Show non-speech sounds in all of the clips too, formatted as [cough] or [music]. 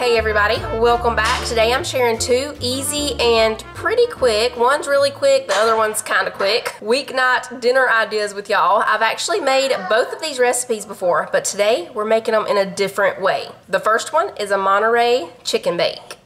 Hey everybody, welcome back. Today I'm sharing two easy and pretty quick, one's really quick, the other one's kind of quick, weeknight dinner ideas with y'all. I've actually made both of these recipes before, but today we're making them in a different way. The first one is a Monterey chicken bake.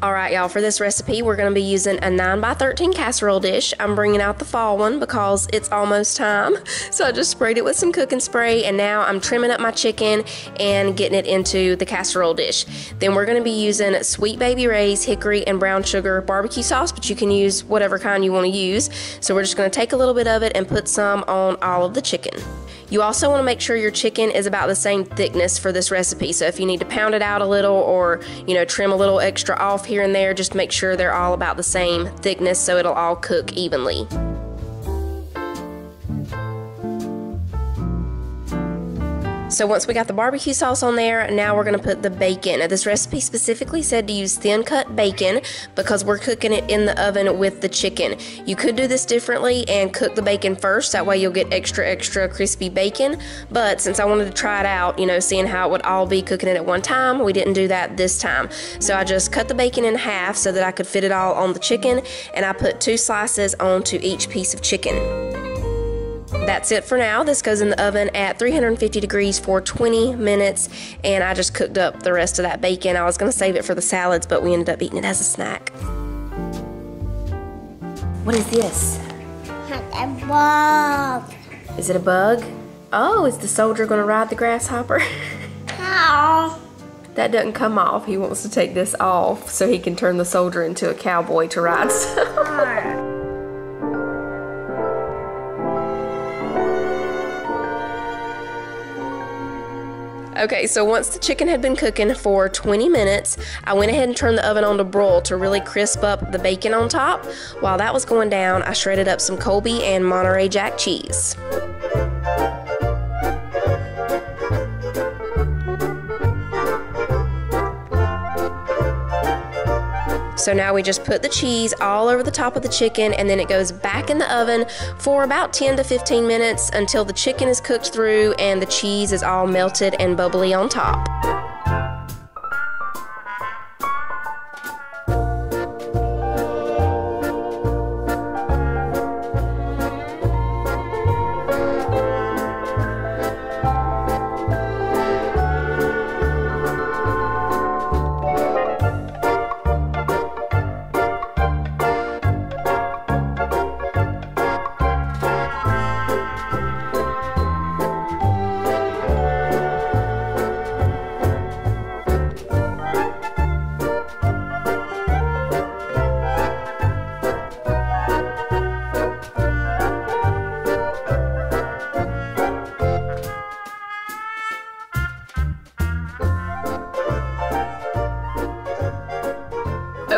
Alright y'all, for this recipe we're going to be using a 9 by 13 casserole dish. I'm bringing out the fall one because it's almost time. [laughs] So I just sprayed it with some cooking spray and now I'm trimming up my chicken and getting it into the casserole dish. Then we're going to be using Sweet Baby Ray's hickory and brown sugar barbecue sauce, but you can use whatever kind you want to use. So we're just going to take a little bit of it and put some on all of the chicken. You also want to make sure your chicken is about the same thickness for this recipe. So if you need to pound it out a little or, you know, trim a little extra off here and there, just make sure they're all about the same thickness so it'll all cook evenly. So once we got the barbecue sauce on there, now we're gonna put the bacon. This recipe specifically said to use thin cut bacon because we're cooking it in the oven with the chicken. You could do this differently and cook the bacon first, that way you'll get extra, extra crispy bacon. But since I wanted to try it out, you know, seeing how it would all be cooking it at one time, we didn't do that this time. So I just cut the bacon in half so that I could fit it all on the chicken and I put two slices onto each piece of chicken. That's it for now. This goes in the oven at 350 degrees for 20 minutes, and I just cooked up the rest of that bacon. I was going to save it for the salads, but we ended up eating it as a snack. What is this? A bug. Is it a bug? Oh, is the soldier going to ride the grasshopper? [laughs] How? that doesn't come off. He wants to take this off so he can turn the soldier into a cowboy to ride. Okay, so once the chicken had been cooking for 20 minutes, I went ahead and turned the oven on to broil to really crisp up the bacon on top. While that was going down, I shredded up some Colby and Monterey Jack cheese. So now we just put the cheese all over the top of the chicken and then it goes back in the oven for about 10 to 15 minutes until the chicken is cooked through and the cheese is all melted and bubbly on top.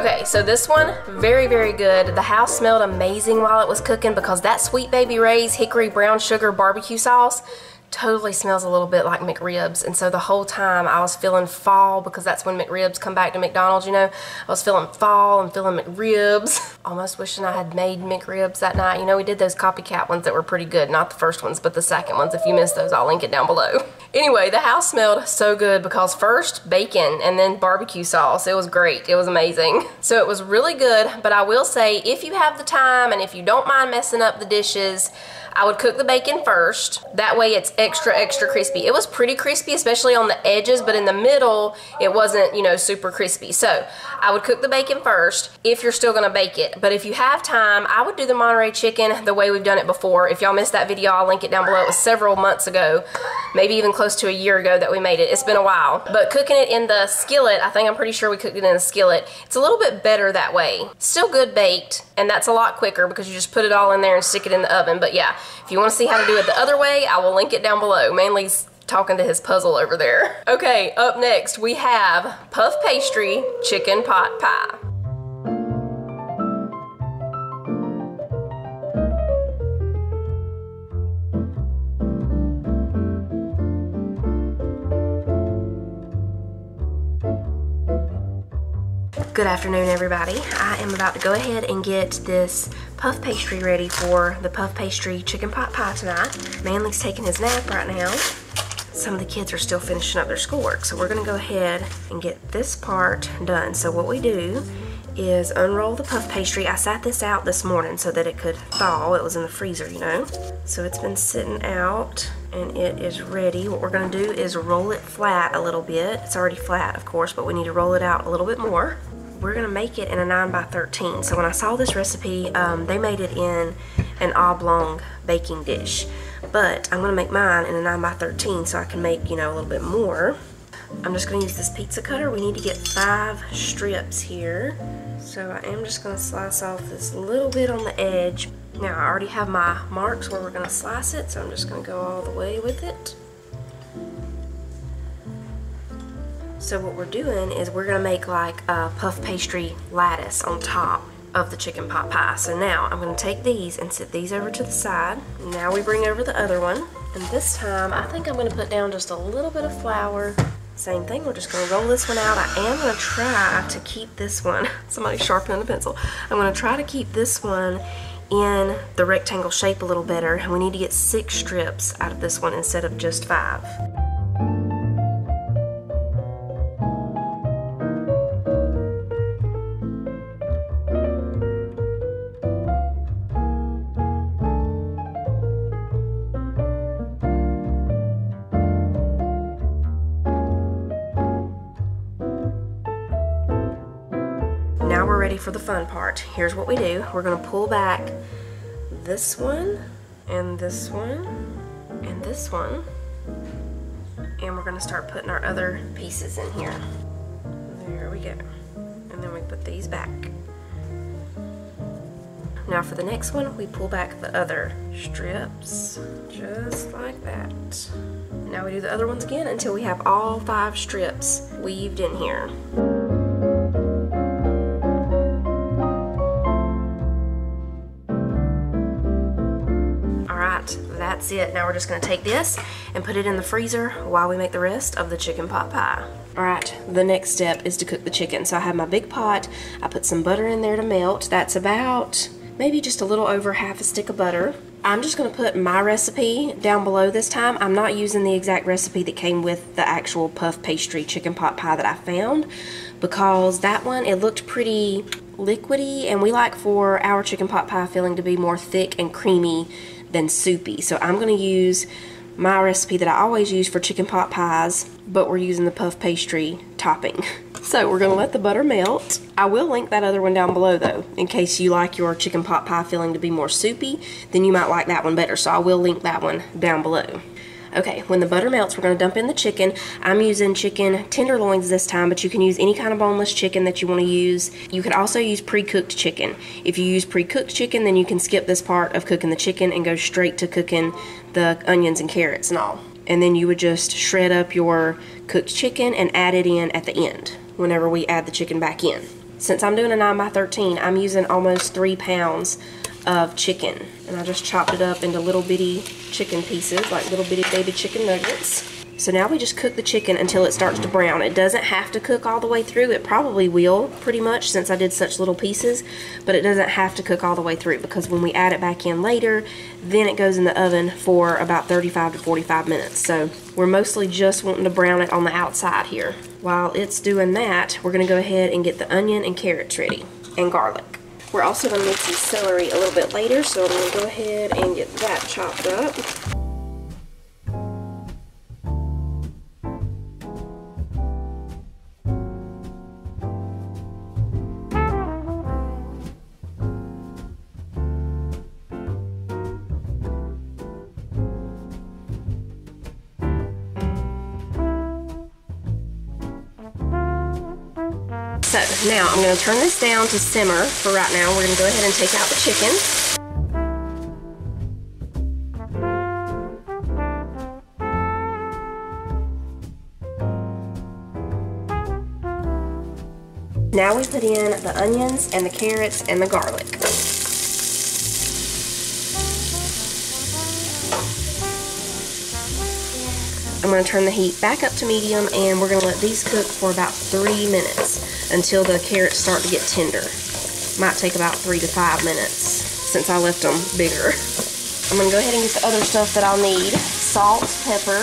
Okay, so this one, very, very good. The house smelled amazing while it was cooking because that Sweet Baby Ray's hickory brown sugar barbecue sauce totally smells a little bit like McRibs. And so the whole time I was feeling fall because that's when McRibs come back to McDonald's, you know. I was feeling fall and feeling McRibs. [laughs] Almost wishing I had made McRibs that night. You know, we did those copycat ones that were pretty good. Not the first ones, but the second ones. If you missed those, I'll link it down below. [laughs] Anyway, the house smelled so good because first bacon and then barbecue sauce. It was great. It was amazing. [laughs] So it was really good, but I will say if you have the time and if you don't mind messing up the dishes, I would cook the bacon first. That way it's extra, extra crispy. It was pretty crispy, especially on the edges, but in the middle, it wasn't, you know, super crispy. So I would cook the bacon first if you're still gonna bake it. But if you have time, I would do the Monterey chicken the way we've done it before. If y'all missed that video, I'll link it down below. It was several months ago, maybe even close to a year ago that we made it. It's been a while. But cooking it in the skillet, I think I'm pretty sure we cooked it in the skillet. It's a little bit better that way. Still good baked, and that's a lot quicker because you just put it all in there and stick it in the oven. But yeah, if you want to see how to do it the other way, I will link it down below. Mainly talking to his puzzle over there. Okay, up next we have puff pastry chicken pot pie. Good afternoon, everybody. I am about to go ahead and get this puff pastry ready for the puff pastry chicken pot pie tonight. Manly's taking his nap right now. some of the kids are still finishing up their schoolwork. So we're gonna go ahead and get this part done. So what we do is unroll the puff pastry. I sat this out this morning so that it could thaw. It was in the freezer, you know. So it's been sitting out and it is ready. What we're gonna do is roll it flat a little bit. It's already flat, of course, but we need to roll it out a little bit more. We're gonna make it in a 9 by 13. So when I saw this recipe, um, they made it in an oblong baking dish. But I'm gonna make mine in a 9 by 13 so I can make, you know, a little bit more. I'm just gonna use this pizza cutter. We need to get five strips here. So I am just gonna slice off this little bit on the edge. Now I already have my marks where we're gonna slice it, so I'm just gonna go all the way with it. So what we're doing is we're gonna make like a puff pastry lattice on top of the chicken pot pie. So now I'm gonna take these and set these over to the side. Now we bring over the other one. And this time I think I'm gonna put down just a little bit of flour same thing, we're just gonna roll this one out. I am gonna try to keep this one, [laughs] somebody sharpening a pencil. I'm gonna try to keep this one in the rectangle shape a little better. And we need to get six strips out of this one instead of just five. For the fun part. Here's what we do. We're gonna pull back this one, and this one, and this one, and we're gonna start putting our other pieces in here. There we go. And then we put these back. Now for the next one, we pull back the other strips, just like that. Now we do the other ones again until we have all five strips weaved in here. That's it. Now we're just gonna take this and put it in the freezer while we make the rest of the chicken pot pie. All right, the next step is to cook the chicken. So I have my big pot, I put some butter in there to melt. That's about maybe just a little over half a stick of butter. I'm just gonna put my recipe down below this time. I'm not using the exact recipe that came with the actual puff pastry chicken pot pie that I found because that one, it looked pretty liquidy and we like for our chicken pot pie filling to be more thick and creamy than soupy. So I'm going to use my recipe that I always use for chicken pot pies, but we're using the puff pastry topping. [laughs] So we're going to let the butter melt. I will link that other one down below though, in case you like your chicken pot pie filling to be more soupy, then you might like that one better. So I will link that one down below. Okay, when the butter melts, we're going to dump in the chicken. I'm using chicken tenderloins this time, but you can use any kind of boneless chicken that you want to use. You could also use pre-cooked chicken. If you use pre-cooked chicken, then you can skip this part of cooking the chicken and go straight to cooking the onions and carrots and all. And then you would just shred up your cooked chicken and add it in at the end whenever we add the chicken back in. Since I'm doing a 9 by 13 I'm using almost 3 pounds of chicken. And I just chopped it up into little bitty chicken pieces, like little bitty baby chicken nuggets. So now we just cook the chicken until it starts to brown. It doesn't have to cook all the way through. It probably will pretty much since I did such little pieces, but it doesn't have to cook all the way through because when we add it back in later, then it goes in the oven for about 35 to 45 minutes. So we're mostly just wanting to brown it on the outside here. While it's doing that, we're gonna go ahead and get the onion and carrots ready and garlic. We're also going to make some celery a little bit later, so I'm going to go ahead and get that chopped up. Now I'm going to turn this down to simmer for right now. We're going to go ahead and take out the chicken. Now we put in the onions and the carrots and the garlic. I'm going to turn the heat back up to medium and we're going to let these cook for about three minutes until the carrots start to get tender. Might take about three to five minutes since I left them bigger. I'm gonna go ahead and get the other stuff that I'll need. Salt, pepper,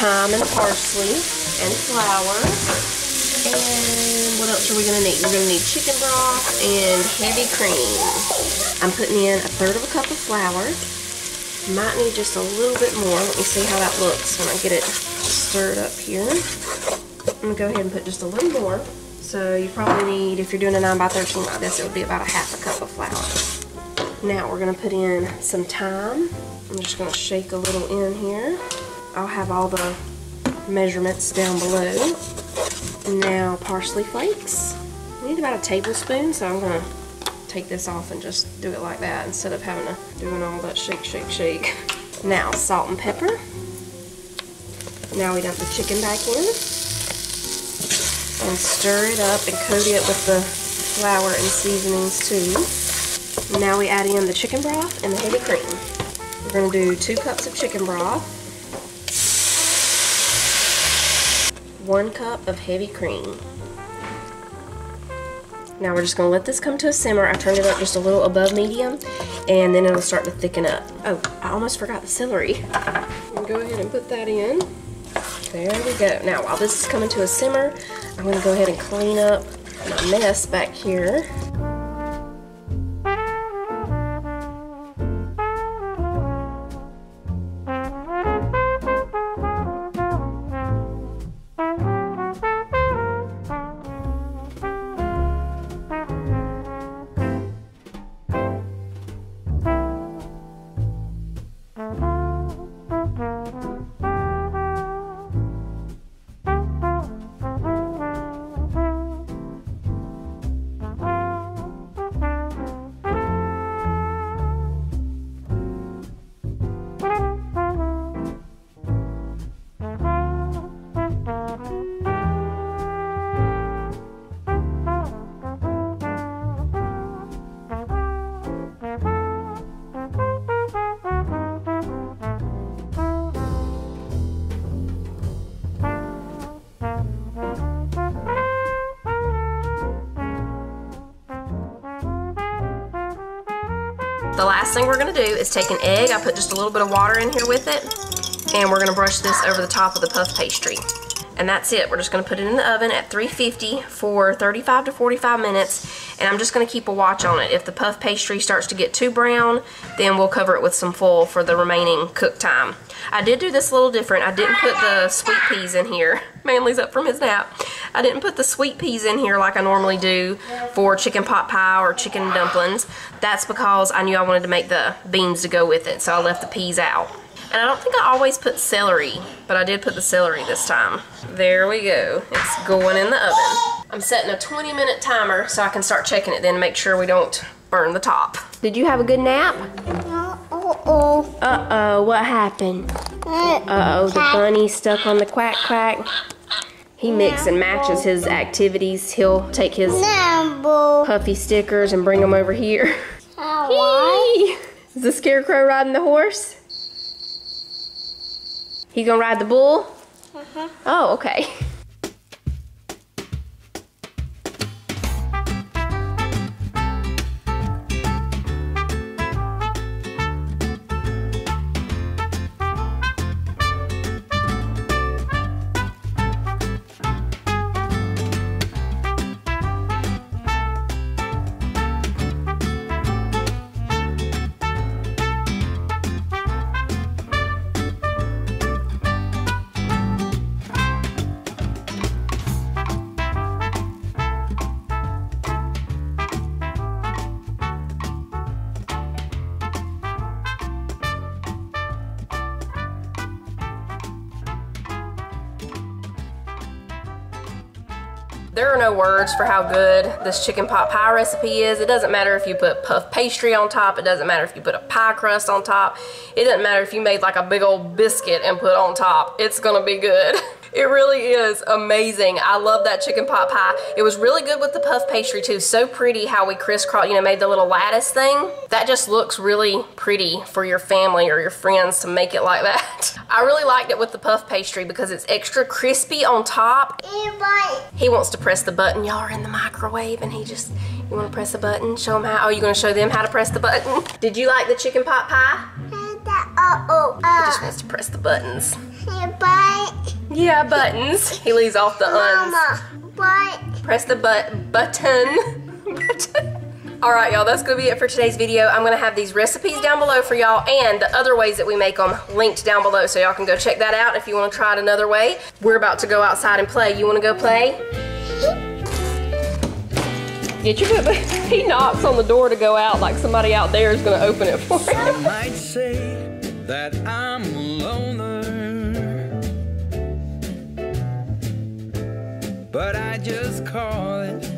thyme and parsley and flour. And what else are we gonna need? We're gonna need chicken broth and heavy cream. I'm putting in a third of a cup of flour. Might need just a little bit more. Let me see how that looks when I get it stirred up here. I'm gonna go ahead and put just a little more. So you probably need, if you're doing a 9 by 13 like this, it would be about a half a cup of flour. Now we're gonna put in some thyme. I'm just gonna shake a little in here. I'll have all the measurements down below. Now parsley flakes. I need about a tablespoon, so I'm gonna take this off and just do it like that instead of having to doing all that shake, shake, shake. Now salt and pepper. Now we dump the chicken back in and stir it up and coat it with the flour and seasonings too. Now we add in the chicken broth and the heavy cream. We're gonna do two cups of chicken broth, one cup of heavy cream. Now we're just gonna let this come to a simmer. I turned it up just a little above medium and then it'll start to thicken up. Oh, I almost forgot the celery. Go ahead and put that in. There we go. Now while this is coming to a simmer, I'm gonna go ahead and clean up my mess back here. The last thing we're gonna do is take an egg. I put just a little bit of water in here with it. And we're gonna brush this over the top of the puff pastry. And that's it. We're just gonna put it in the oven at 350 for 35 to 45 minutes. And I'm just gonna keep a watch on it. If the puff pastry starts to get too brown, then we'll cover it with some foil for the remaining cook time. I did do this a little different. I didn't put the sweet peas in here. [laughs] Manly's up from his nap. I didn't put the sweet peas in here like I normally do for chicken pot pie or chicken dumplings. That's because I knew I wanted to make the beans to go with it, so I left the peas out. And I don't think I always put celery, but I did put the celery this time. There we go. It's going in the oven. I'm setting a 20 minute timer so I can start checking it then to make sure we don't burn the top. Did you have a good nap? Uh-oh. Uh-oh, what happened? Uh-oh, the bunny stuck on the quack quack. He mix and matches his activities. He'll take his puffy stickers and bring them over here. [laughs] Why? Is the scarecrow riding the horse? He gonna ride the bull? Uh-huh. Oh, okay. [laughs] There are no words for how good this chicken pot pie recipe is. It doesn't matter if you put puff pastry on top. It doesn't matter if you put a pie crust on top. It doesn't matter if you made like a big old biscuit and put on top. It's gonna be good. [laughs] It really is amazing. I love that chicken pot pie. It was really good with the puff pastry too. So pretty how we crisscross, you know, made the little lattice thing. That just looks really pretty for your family or your friends to make it like that. [laughs] I really liked it with the puff pastry because it's extra crispy on top. He wants to press the button. Y'all are in the microwave and he just, you want to press the button? Show him how. Oh, you going to show them how to press the button? [laughs] Did you like the chicken pot pie? Uh-oh. He just wants to press the buttons. Hey, but Yeah, buttons. He leaves off the uns. Mama, but Press the but button. [laughs] button. All right, y'all, that's gonna be it for today's video. I'm gonna have these recipes down below for y'all and the other ways that we make them linked down below so y'all can go check that out if you wanna try it another way. We're about to go outside and play. You wanna go play? Get your foot. [laughs] He knocks on the door to go out like somebody out there is gonna open it for him. Some might say that I'm a but I just call it